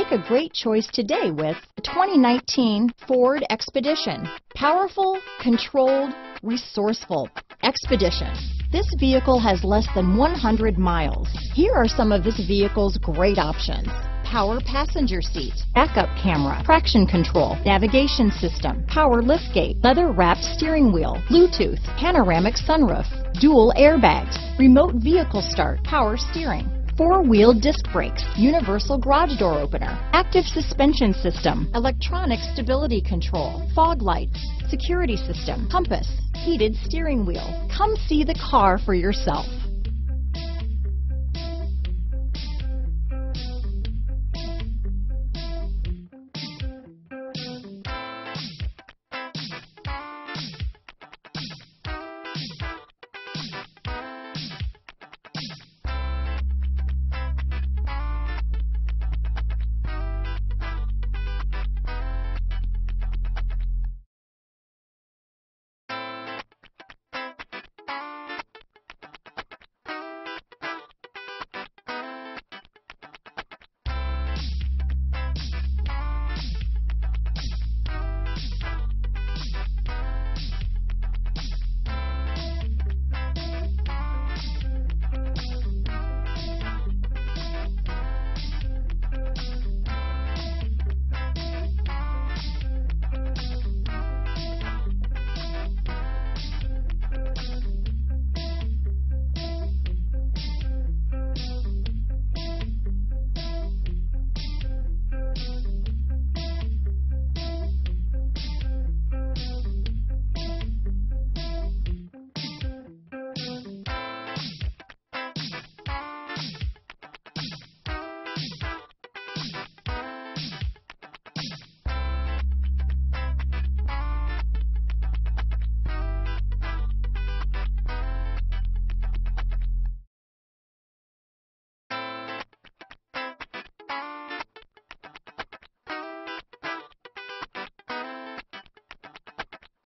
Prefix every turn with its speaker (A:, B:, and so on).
A: Make a great choice today with the 2019 Ford Expedition. Powerful, controlled, resourceful. Expedition. This vehicle has less than 100 miles. Here are some of this vehicle's great options. Power passenger seat, backup camera, traction control, navigation system, power liftgate, leather wrapped steering wheel, Bluetooth, panoramic sunroof, dual airbags, remote vehicle start, power steering, four-wheel disc brakes, universal garage door opener, active suspension system, electronic stability control, fog lights, security system, compass, heated steering wheel. Come see the car for yourself.